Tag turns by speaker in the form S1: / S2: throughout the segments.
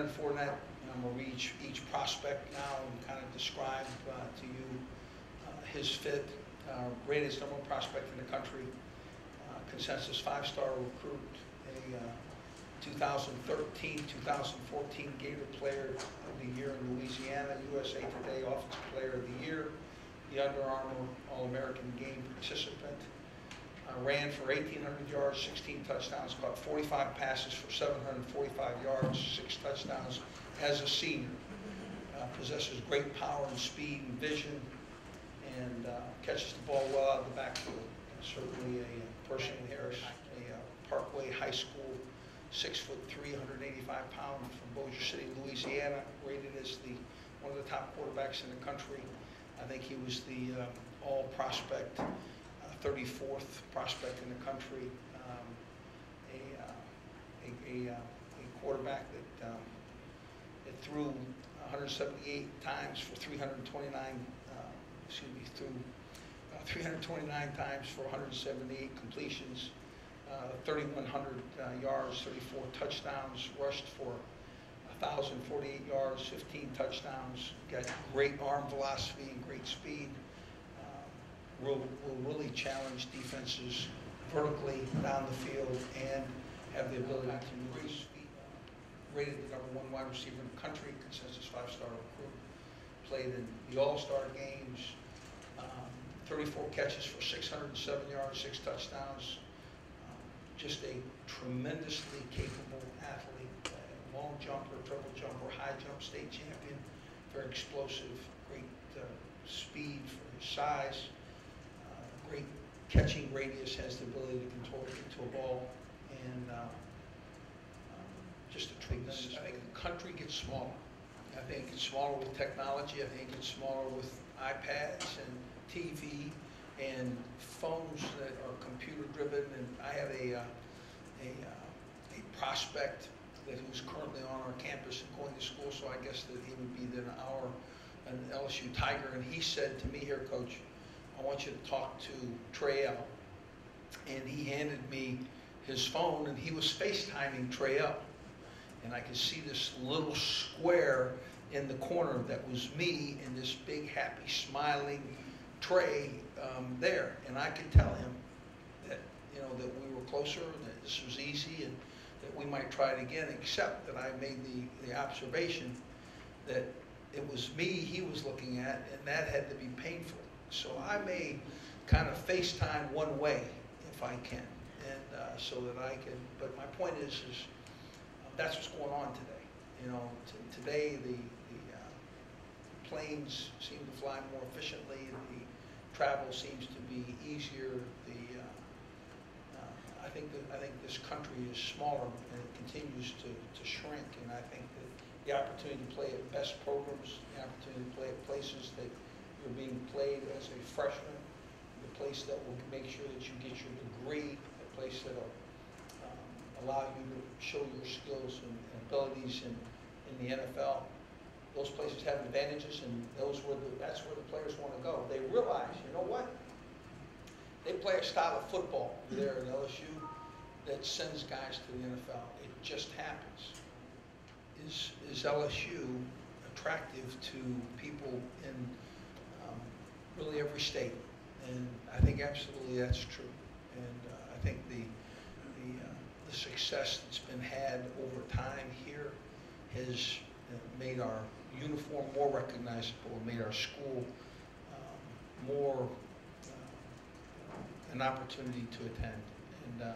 S1: And I'm gonna read each, each prospect now and kind of describe uh, to you uh, his fit. Uh, Greatest number one prospect in the country, uh, consensus five-star recruit, a uh, 2013, 2014 Gatorade Player of the Year in Louisiana, USA Today Offensive Player of the Year, the Under Armour All-American Game participant, uh, ran for 1,800 yards, 16 touchdowns, caught 45 passes for 745 yards, six touchdowns as a senior. Uh, Possesses great power and speed and vision, and uh, catches the ball well out of the backfield. Certainly a person in Harris, a uh, Parkway High School, six foot three, 185 pound from Bossier City, Louisiana, rated as the, one of the top quarterbacks in the country. I think he was the uh, all prospect, uh, 34th prospect in the country, um, a, uh, a, a, uh, a quarterback that, um, that threw 178 times for 329, uh, excuse me, threw uh, 329 times for 178 completions, uh, 3,100 uh, yards, 34 touchdowns, rushed for 1,048 yards, 15 touchdowns, got great arm velocity and great speed. Will will really challenge defenses vertically down the field and have the ability to his feet. Rated the number one wide receiver in the country, consensus five-star recruit. Played in the All-Star games, um, 34 catches for 607 yards, six touchdowns. Um, Just a tremendously capable athlete, long jumper, triple jumper, high jump state champion, very explosive, great uh, speed for his size, great catching radius, has the ability to control it to a ball, and uh, um, just a tremendous, I think the country gets smaller. I think it's smaller with technology, I think it's smaller with iPads and TV and phones that are computer driven, and I have a, uh, a, uh, a prospect that who's currently on our campus and going to school, so I guess that he would be then our, an LSU Tiger, and he said to me here, Coach, I want you to talk to Trey And he handed me his phone, and he was FaceTiming Trey L. And I could see this little square in the corner that was me and this big, happy, smiling Trey um, there. And I could tell him that, you know, that we were closer, and that this was easy, and that we might try it again, except that I made the, the observation that it was me he was looking at, and that had to be painful. So I may kind of FaceTime one way if I can, and uh, so that I can, but my point is, is uh, that's what's going on today. You know, today the, the uh, planes seem to fly more efficiently, the travel seems to be easier, the, uh, uh, I think that, I think this country is smaller and it continues to, to shrink, and I think that the opportunity to play at best programs, the opportunity to play at places that you're being played as a freshman, the place that will make sure that you get your degree, the place that'll um, allow you to show your skills and and abilities in, in the NFL. Those places have advantages, and those were the, that's where the players want to go. They realize, you know what? They play a style of football there at LSU that sends guys to the NFL. It just happens. Is, is LSU attractive to people in really every state? And I think absolutely that's true. And uh, I think the, the, uh, the success that's been had over time here has uh, made our uniform more recognizable, made our school um, more uh, an opportunity to attend. And, uh,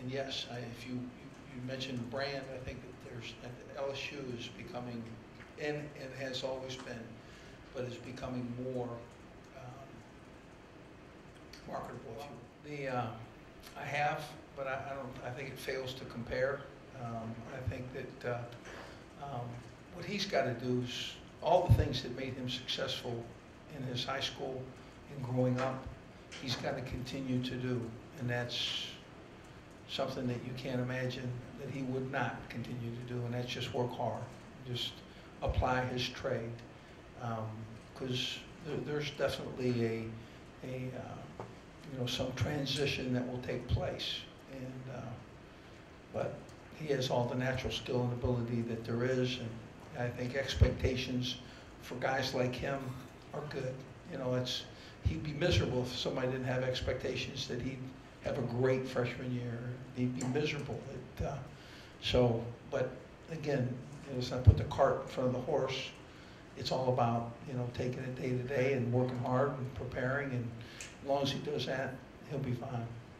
S1: and yes, I, if you, you mentioned brand, I think that there's, LSU is becoming, and it has always been, but is becoming more marketable. if you- The, uh, I have, but I I don't, I think it fails to compare. Um, I think that uh, um, what he's got to do is, all the things that made him successful in his high school and growing up, he's got to continue to do. And that's something that you can't imagine that he would not continue to do, and that's just work hard, just apply his trade. Because there's definitely a, a, uh, you know, some transition that will take place. And, uh, but he has all the natural skill and ability that there is. and I think expectations for guys like him are good. You know, it's, he'd be miserable if somebody didn't have expectations that he'd have a great freshman year. He'd be miserable. It, uh, so, but again, you know, not put the cart in front of the horse. It's all about, you know, taking it day to day and working hard and preparing, and long as he does that, he'll be fine.